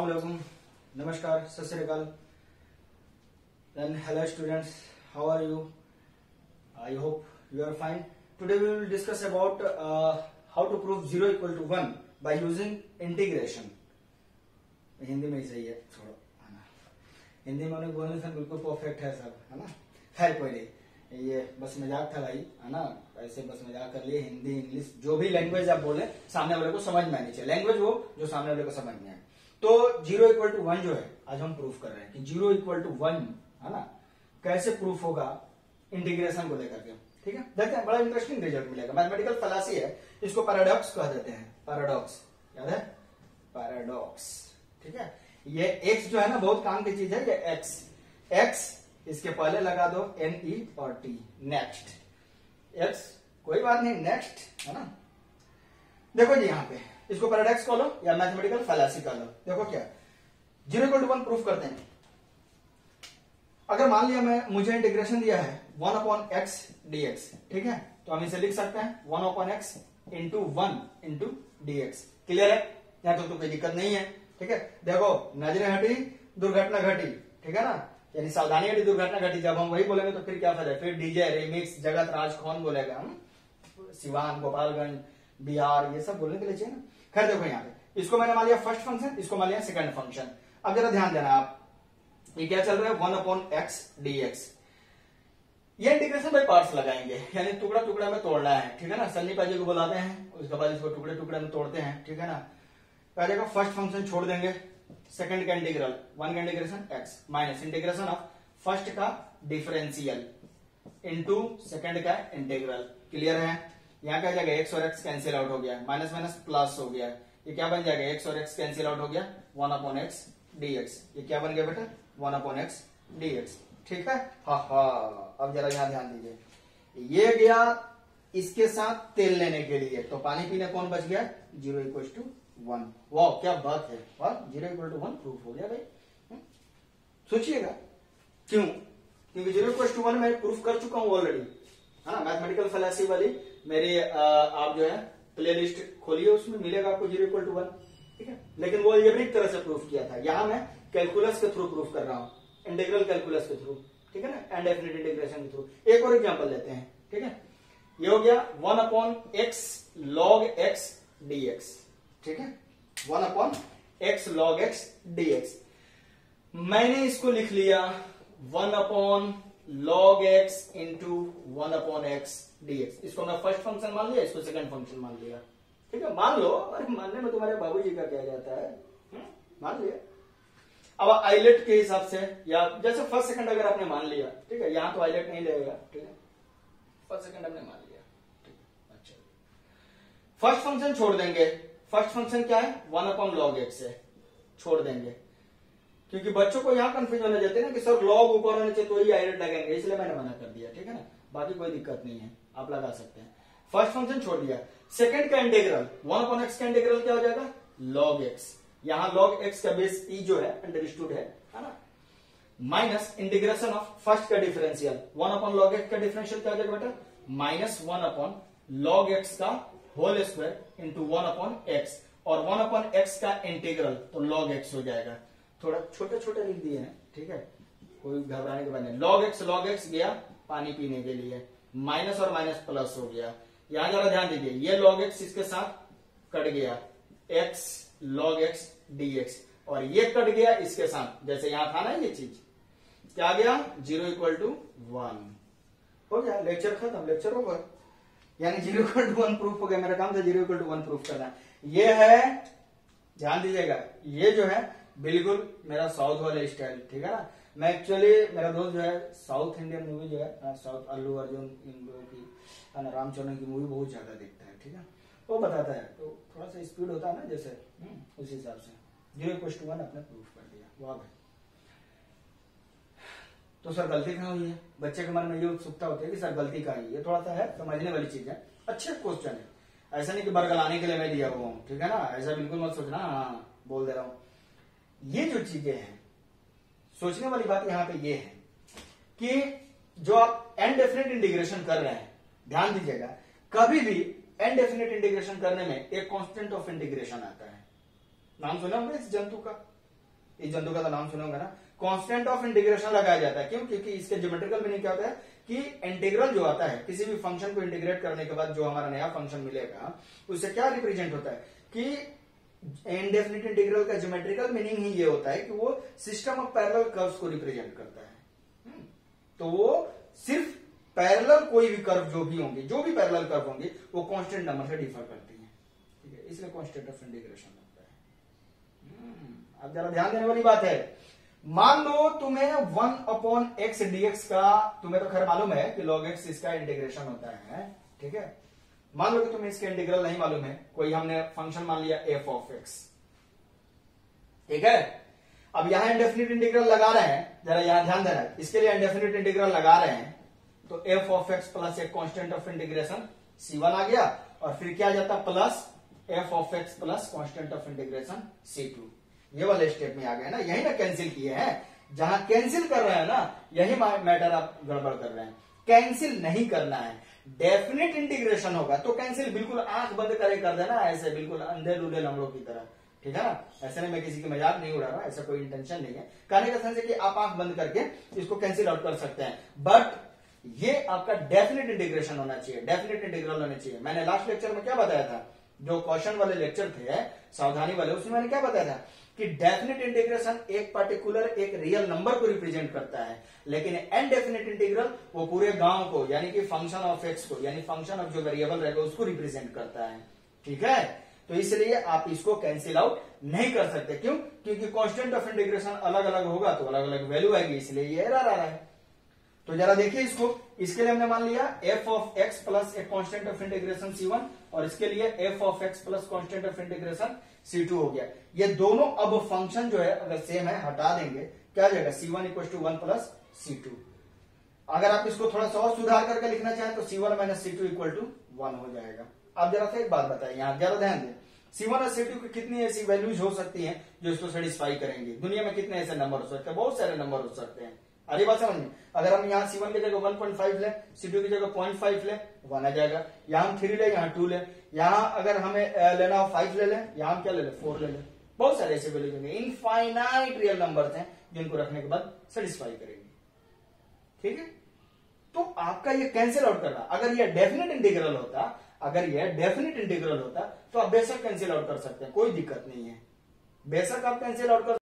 वालेकुम। नमस्कार सत श्रीकाल then hello students how are you? I hope you are fine. Today we will discuss about uh, how to prove 0 equal to 1 by Hindi में ही सही है छोड़ो है ना हिंदी में उन्हें बोलने से बिल्कुल परफेक्ट है सब है ना? खैर कोई नहीं। ये बस मज़ाक था भाई है ना? ऐसे बस मज़ाक कर लिए हिंदी इंग्लिश जो भी लैंग्वेज आप बोले सामने वाले को समझ में आनी चाहिए। लैंग्वेज वो जो सामने वाले को समझ में आए। तो ज़ीरो इक्वल टू वन जो है, आज हम प्रूफ कर रहे हैं कि ज़ीरो इक्वल टू वन, है ना? कैसे प्रूफ होगा? इंटीग्रेशन को लेकर के, ठीक है? देखते हैं, बड़ा इंटरेस्टिंग रिज़ल्ट मिलेगा। मैथमेटिकल फलासी है, इसको पैराडॉक्स कह देते हैं। पैराडॉक्स याद है? पैराडॉक्स ठीक है? ये एक्स जो है ना, बहुत काम की चीज़ है, ये एक्स एक्स इसके पहले लगा दो एन ई और टी नेक्स्ट एक्स कोई बात नहीं नेक्स्ट है ना? देखो जी यहाँ पे। इसको पैराडॉक्स कह लो या मैथमेटिकल फैलासी कह लो देखो क्या? Zero equal to one proof करते हैं अगर मान लिया मैं मुझे इंटीग्रेशन दिया है वन अपॉन एक्स डीएक्स ठीक है? तो हम इसे लिख सकते हैं one upon x into one into dx clear है? यहाँ तो, तो कोई दिक्कत नहीं है ठीक है? देखो नज़रें हटी दुर्घटना घटी ठीक है ना? यानी सावधानी हटी दुर्घटना घटी। जब हम वही बोलेंगे तो फिर क्या फ़ायदा फिर डीजे रिमिक्स जगत राज कौन बोलेगा हम? सिवान गोपालगंज बिहार, ये सब बोलने के लिए चाहिए ना? खैर देखो यहाँ पे। इसको मैंने मान लिया फ़र्स्ट फ़ंक्शन इसको मान लिया सेकंड फ़ंक्शन अब जरा ध्यान देना आप। ये क्या चल रहा है? One upon x d x ये इंटीग्रेशन बाई पार्ट्स लगाएँगे। यानी टुकड़ा टुकड़ा में तोड़ना है, ठीक है ना? सन्नी पाजी को बुलाते हैं, उसके बाद इसको टुकड़े टुकड़े में तोड़ते हैं, ठीक है ना? पहले का फ़र्स्ट फ़ंक्शन छोड़ देंगे। सेकंड का इंटीग्रल वन का integration x minus integration of first का डिफरेंशियल इनटू सेकंड का इंटीग्रल क्लियर है? यहाँ क्या जाएगा एक्स और एक्स कैंसिल आउट हो गया माइनस माइनस प्लस हो गया। ये क्या बन जाएगा? एक्स और एक्स कैंसिल आउट हो गया one upon x d x ये क्या बन गया बेटा? One upon x d x ठीक है? हा हा। अब जरा यहाँ ध्यान दीजिए। ये गया इसके साथ तेल लेने के लिए। तो पानी पीने कौन बच गया? ज़ीरो इक्वल टू वन वाह क्या बात है। वाह zero equal to one proof हो गया भाई। हम्म? सोचिएगा। क्यों? क्योंकि ज़ीरो इक्वल टू वन मैं प्रूफ कर चुका हूँ ऑलरेडी है मैथमेटिकल फैलासी वाली मेरी आप जो है प्ले लिस्ट खोलिए, उसमें मिलेगा आपको ज़ीरो इक्वल टू वन ठीक है? लेकिन वो ये तरह से प्रूफ किया था। यहाँ मैं कैलकुलस के थ्रू प्रूफ कर रहा हूँ इंटीग्रल कैलकुलस के थ्रू ठीक है ना? एंड डेफिनेट इंटीग्रेशन के थ्रू एक और एग्ज़ाम्पल लेते हैं, ठीक है? ये हो गया one upon x log x dx ठीक है? One upon x log x dx मैंने इसको लिख लिया one upon log x into one upon x dx इसको मैं फ़र्स्ट फ़ंक्शन मान लिया इसको सेकंड फ़ंक्शन मान लिया। ठीक है? मान लो अरे मानने में तुम्हारे बाबूजी का क्या जाता है? हम्म, मान लिया। अब आईलेट के हिसाब से या जैसे फ़र्स्ट सेकंड अगर आपने मान लिया ठीक है? यहाँ तो आईलेट नहीं लगेगा ठीक है? फ़र्स्ट सेकंड आपने मान लिया ठीक है? अच्छा। फ़र्स्ट फ़ंक्शन छोड़ देंगे। फ़र्स्ट फ़ंक्शन क्या है? वन अपॉन लॉग एक्स है। छोड़ देंगे। क्योंकि बच्चों को यहाँ कंफ्यूजन होने जाते हैं ना कि सर लॉग ऊपर होने चाहिए तो ही आईलेट लगेंगे, इसलिए मैंने मना कर दिया, ठीक है ना? बाकी कोई दिक्कत नहीं है, आप लगा सकते हैं। फ़र्स्ट फ़ंक्शन छोड़ दिया। सेकंड का इंटीग्रल वन अपॉन एक्स का इंटीग्रल क्या हो जाएगा? लॉग एक्स यहाँ लॉग एक्स का बेस ई जो है अंडरस्टूड है ना? माइनस इंटीग्रेशन ऑफ़ फ़र्स्ट का differential one upon log x का डिफरेंशियल क्या हो जाएगा बेटा? Minus one upon log x का whole square into one upon x और वन अपॉन एक्स का इंटीग्रल तो लॉग एक्स हो जाएगा। थोड़ा छोटे छोटे लिख दिए हैं, ठीक है? कोई घबराने के बाद लॉग एक्स लॉग एक्स गया पानी पीने के लिए। माइनस और माइनस प्लस हो गया। यहाँ जरा ध्यान दीजिए, ये लॉग एक्स इसके साथ कट गया। एक्स लॉग एक्स डीएक्स और ये कट गया इसके साथ। जैसे यहाँ था ना ये चीज़। क्या गया? ज़ीरो इक्वल टू वन हो गया। लेक्चर खत्म। लेक्चर ओवर यानी zero equal to one proof हो गया। मेरा काम था zero equal to one proof करना। ये है, ध्यान दीजिएगा, ये जो है बिल्कुल मेरा साउथ वाला स्टाइल ठीक है ना? मैं एक्चुअली मेरा दोस्त जो है साउथ इंडियन मूवी जो है साउथ अल्लू अर्जुन इन लोगों की रामचरण की मूवी बहुत ज़्यादा देखता है ठीक है? वो बताता है तो थोड़ा सा स्पीड होता है ना जैसे हम्म, उस हिसाब से। ज़ीरो टू वन अपने प्रूफ कर दिया वाह भाई। तो सर गलती कहाँ हुई है? बच्चे के मन में ये उत्सुकता होती है कि सर गलती कहाँ हुई है? थोड़ा सा है समझने वाली चीज़ है। अच्छे क्वेश्चन है। ऐसा नहीं कि बरगलाने के लिए मैं दिया हुआ हूँ ठीक है ना? ऐसा बिल्कुल मत सोचना हाँ बोल दे रहा हूँ। ये जो चीज़ें हैं, सोचने वाली बात यहाँ पे ये है कि जो आप एंड डेफिनेट इंटीग्रेशन कर रहे हैं, ध्यान दीजिएगा, कभी भी एंड डेफिनेट इंटीग्रेशन करने में एक कांस्टेंट ऑफ़ इंटीग्रेशन आता है। नाम सुना होगा इस जंतु का? इस जंतु का तो नाम सुना होगा ना? कांस्टेंट ऑफ़ इंटीग्रेशन लगाया जाता है। क्यों? क्योंकि इसके ज्योमेट्रिकल मीनिंग क्या होता है कि इंटीग्रल जो आता है, किसी भी फ़ंक्शन को इंटीग्रेट करने के बाद जो हमारा नया फ़ंक्शन मिलेगा, उससे क्या रिप्रेजेंट होता है? कि इनडेफिनिट इंटीग्रल का ज्योमेट्रिकल मीनिंग ही ये होता है कि वो सिस्टम ऑफ़ पैरेलल कर्व्स को रिप्रेजेंट करता है। हम्म। तो वो सिर्फ़ पैरेलल कोई भी कर्व जो भी होंगे, जो भी पैरेलल कर्व होंगे, वो कांस्टेंट नंबर से डिफर करती है। ठीक है? इसलिए कांस्टेंट ऑफ़ इंटीग्रेशन होता है। हम्म। अब जरा ध्यान देने वाली बात है। मान लो तुम्हें वन अपॉन एक्स डीएक्स का, तुम्हें तो खैर मालूम है कि लॉग एक्स इसका इंटीग्रेशन होता है, ठीक है? मान लो कि तुम्हें इसके इंटीग्रल नहीं मालूम है, कोई हमने फ़ंक्शन मान लिया एफ़ ऑफ़ एक्स ठीक है? अब यहाँ इंडेफिनिट इंटीग्रल लगा रहे हैं, जरा यहाँ ध्यान देना, इसके लिए इंडेफिनिट इंटीग्रल लगा रहे हैं तो एफ़ ऑफ़ एक्स प्लस एक constant of integration c one आ गया, और फिर क्या आ जाता plus f of x plus constant of integration c two ये वाले स्टेप में आ गए ना, यही ना कैंसिल किए हैं। जहाँ कैंसिल कर रहे हैं ना, यही मैटर आप गड़बड़ कर रहे हैं। कैंसिल नहीं करना है। डेफिनेट इंटीग्रेशन होगा तो कैंसिल बिल्कुल आँख बंद करे कर देना, ऐसे बिल्कुल अंधे लूडे लंगड़ों की तरह। ठीक है ना? ऐसे नहीं मैं किसी की मज़ाक नहीं उड़ा रहा ऐसा कोई इंटेंशन नहीं है। कहने का है कि आप आँख बंद करके इसको कैंसिल आउट कर सकते हैं। बट ये आपका डेफिनेट इंटीग्रेशन होना चाहिए डेफिनेट इंटीग्रल होना चाहिए। मैंने लास्ट लेक्चर में क्या बताया था? जो क्वेश्चन वाले लेक्चर थे, सावधानी वाले, उसमें मैंने क्या बताया था? कि डेफिनेट इंटीग्रेशन एक पर्टिकुलर एक रियल नंबर को रिप्रेजेंट करता है। लेकिन एनडेफिनेट इंटीग्रल वो पूरे गाँव को, यानी कि फ़ंक्शन ऑफ़ एक्स को, यानी फ़ंक्शन ऑफ़ जो वेरिएबल रहेगा उसको रिप्रेजेंट करता है। ठीक है? तो इसलिए आप इसको कैंसिल आउट नहीं कर सकते। क्यों? क्योंकि कॉन्स्टेंट ऑफ़ इंटीग्रेशन अलग अलग होगा तो अलग अलग वैल्यू आएगी, इसलिए ये एरर आ रहा है। तो जरा देखिए इसको। इसके लिए हमने मान लिया एफ़ ऑफ़ एक्स प्लस एक constant of integration c one और इसके लिए f of x plus constant of integration c two हो गया। ये दोनों अब फ़ंक्शन जो है, अगर सेम है, हटा देंगे। क्या जाएगा? C one equal to one plus c two अगर आप इसको थोड़ा सा और सुधार करके लिखना चाहें तो c one minus c two equal to one हो जाएगा। आप जरा सा एक बात बताइए, यहाँ जरा ध्यान दें। सी वन और सी टू की कितनी ऐसी वैल्यूज़ हो सकती हैं, जो इसको सेटिस्फाई करेंगे? दुनिया में कितने ऐसे नंबर हो सकते हैं? बहुत सारे नंबर हो सकते हैं। अरे बात समझ में? अगर हम यहाँ सी वन की जगह वन पॉइंट फाइव ले सी टू की जगह पॉइंट फाइव ले वन आ जाएगा। यहाँ हम थ्री ले, यहाँ टू ले। यहाँ अगर हमें लेना हो फाइव ले लें, यहाँ हम क्या ले लें फोर ले लें। बहुत सारे ऐसे वैल्यू होंगे इनफाइनाइट रियल नंबर हैं, जिनको रखने के बाद सेटिस्फाई करेंगे। ठीक है? तो आपका ये कैंसिल आउट कर रहा अगर ये डेफिनेट इंटीग्रल होता, अगर ये डेफिनेट इंटीग्रल होता तो आप बेशक कैंसिल आउट कर सकते हैं। कोई दिक्कत नहीं है। बेशक आप कैंसिल आउट कर